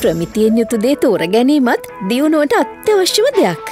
ප්‍රමිතියෙන් යුතු දේ තෝර ගැනීමත් දියුණුවට අත්‍යවශ්‍යම දෙයක්.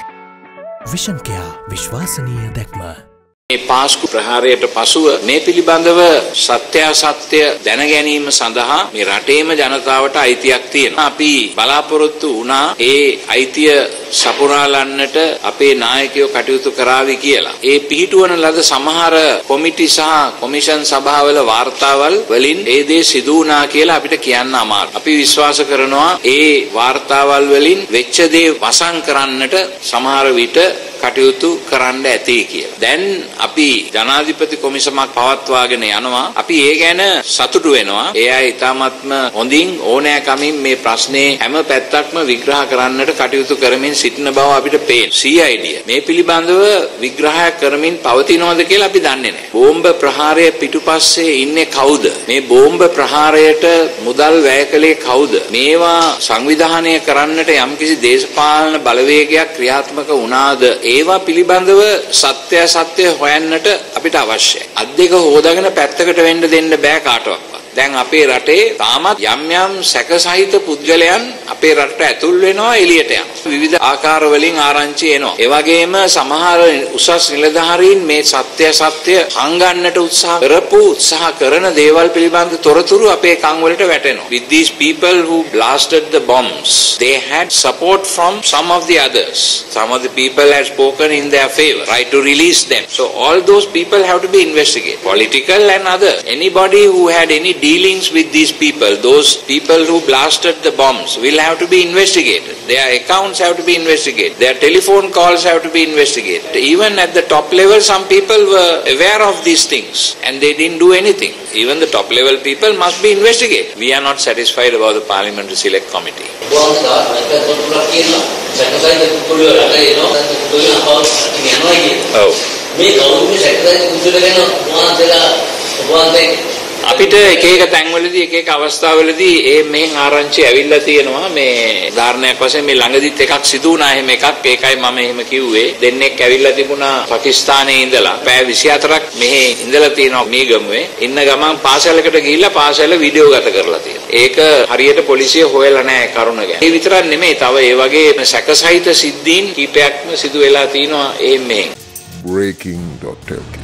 විෂන්කයා විශ්වාසනීය දැක්ම. මේ පාස්කු ප්‍රහාරයට පසුව මේ පිළිබඳව සත්‍යාසත්‍ය දැන ගැනීම සඳහා මේ රටේම ජනතාවට අයිතියක් තියෙනවා. අපි බලාපොරොත්තු වුණා ඒ අයිතිය සපුරාලන්නට අපේ නායකයෝ කටයුතු කරાવી කියලා. ඒ පිහිටුවන ලද සමහර කොමිටි සහ කොමිෂන් සභාවල වාර්තාවල් වලින් ඒ දේ සිදු වුණා කියලා අපිට කියන්න අමාරුයි. අපි විශ්වාස කරනවා ඒ වාර්තාවල් වලින් වෙච්ච දේ වසන් කරන්නට සමහර විට කටයුතු කරන්න ඇති කියලා. දැන් අපි ජනාධිපති කොමිසමක් පවත්වාගෙන යනවා. අපි ඒ ගැන සතුටු වෙනවා. ඒ අය ඉතාමත්ම හොඳින් ඕනෑකමින් මේ ප්‍රශ්නේ හැම පැත්තක්ම විග්‍රහ කරන්නට කටයුතු කරමින් සිටින බව අපිට පේන. CID මේ පිළිබඳව විග්‍රහයක් කරමින් පවතිනවද කියලා අපි දන්නේ නැහැ. බෝම්බ ප්‍රහාරය පිටුපස්සේ ඉන්නේ කවුද? මේ බෝම්බ ප්‍රහාරයට මුදල් වැය කළේ කවුද? මේවා සංවිධානය කරන්නට යම්කිසි දේශපාලන බලවේගයක් ක්‍රියාත්මක වුණාද? ඒවා පිළිබඳව සත්‍ය සත්‍ය හොයන්නට අපිට අවශ්‍යයි. අත් දෙක හොදාගෙන පැත්තකට වෙන්න දෙන්න බෑ කාටවත්. දැන් අපේ රටේ තාමත් යම් යම් සැකසහිත පුද්ගලයන් අපේ රටට ඇතුල් වෙනවා එළියට යනවා. විවිධ ආකාර වලින් ආරංචි එනවා. ඒ වගේම සමහර උසස් නිලධාරීන් මේ සත්‍ය සත්‍ය හංගන්නට උත්සාහ කරපු උත්සාහ කරන දේවල් පිළිබඳ තොරතුරු අපේ කන් වලට වැටෙනවා. With these people who blasted the bombs, they had support from some of the others. Some of the people had spoken in their favor, try to release them. So all those people have to be investigated, political and other. Anybody who had any dealings with these people, those people who blasted the bombs, will have to be investigated. Their accounts have to be investigated. Their telephone calls have to be investigated. Even at the top level, some people were aware of these things and they didn't do anything. Even the top level people must be investigated. We are not satisfied about the Parliamentary Select Committee. Oh. oh. අපිට එක එක තැන්වලදී එක එක අවස්ථාවලදී ඒ මෙහෙන් ආරංචි ඇවිල්ලා තියෙනවා. මේ ධාරණයක් වශයෙන් මේ ළඟදිත් එකක් සිදු වුණා. එහෙම එකක්. ඒකයි මම එහෙම කිව්වේ. දෙන්නෙක් ඇවිල්ලා තිබුණා පාකිස්තානයේ ඉඳලා. පැය 24ක් මෙහෙ ඉඳලා තියෙනවා මේ ගමුවේ ඉන්න ගමන් පාසලකට ගිහිල්ලා පාසල වීඩියෝ ගත කරලා තියෙනවා. ඒක හරියට පොලිසිය හොයලා නැහැ කරුණ ගැන. ඒ විතරක් නෙමෙයි. තව ඒ වගේ සැකසහිත සිද්ධීන් කීපයක්ම සිදු වෙලා තිනවා ඒ මෙහෙන්. Breaking.lk